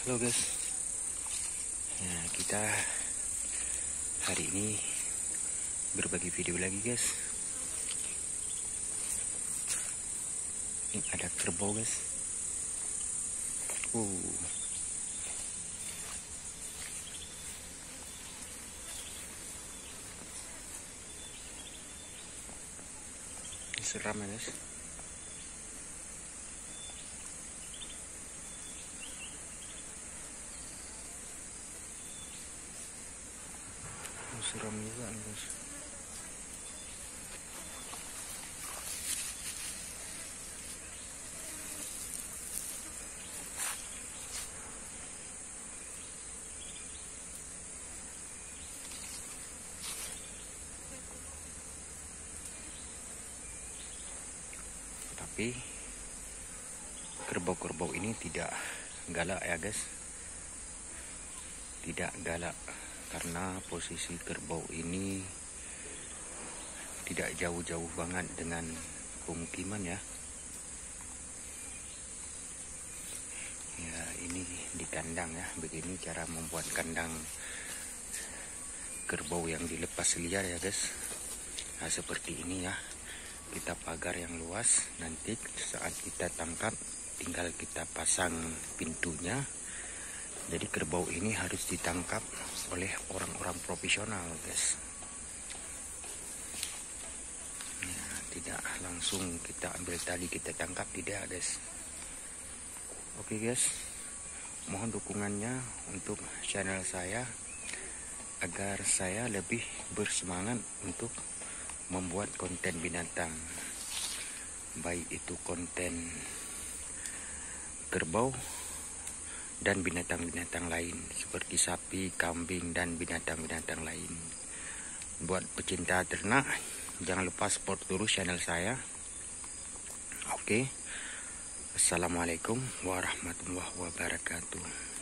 Halo guys. Nah kita hari ini berbagi video lagi guys. Ini ada kerbau guys. Uh. Seram ya guys Juga guys tapi kerbau-kerbau ini tidak galak ya guys. Tidak galak karena posisi kerbau ini tidak jauh-jauh banget dengan pemukiman ya. Ya ini di kandang ya. Begini cara membuat kandang kerbau yang dilepas liar ya guys. Nah seperti ini ya. Kita pagar yang luas. Nanti saat kita tangkap tinggal kita pasang pintunya jadi kerbau ini harus ditangkap oleh orang-orang profesional guys. Ya, tidak langsung kita ambil tali kita tangkap tidak guys. Oke guys. Mohon dukungannya untuk channel saya agar saya lebih bersemangat untuk membuat konten binatang. Baik itu konten kerbau dan binatang-binatang lain seperti sapi, kambing dan binatang-binatang lain. Buat pecinta ternak, jangan lupa support terus channel saya. Oke. Assalamualaikum warahmatullahi wabarakatuh.